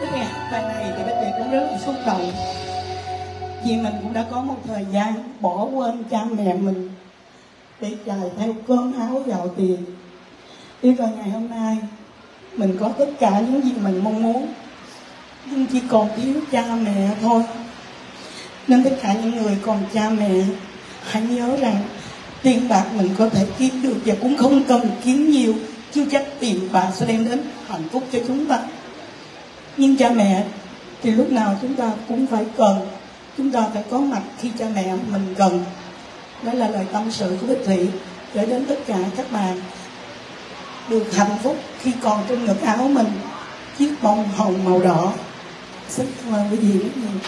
cái ngày hôm nay thì bây giờ cũng rất là xúc động. Vì mình cũng đã có một thời gian bỏ quên cha mẹ mình để chạy theo cơm áo gạo tiền. Biết rồi ngày hôm nay, mình có tất cả những gì mình mong muốn, nhưng chỉ còn thiếu cha mẹ thôi. Nên tất cả những người còn cha mẹ, hãy nhớ rằng tiền bạc mình có thể kiếm được và cũng không cần kiếm nhiều chưa chắc tiền bạc sẽ đem đến hạnh phúc cho chúng ta nhưng cha mẹ thì lúc nào chúng ta cũng phải cần. Chúng ta phải có mặt khi cha mẹ mình cần. Đó là lời tâm sự của Bích Thị gửi đến tất cả các bạn. Được hạnh phúc khi còn trên ngực áo mình, chiếc bông hồng màu đỏ. Xin cảm ơn quý vị rất nhiều.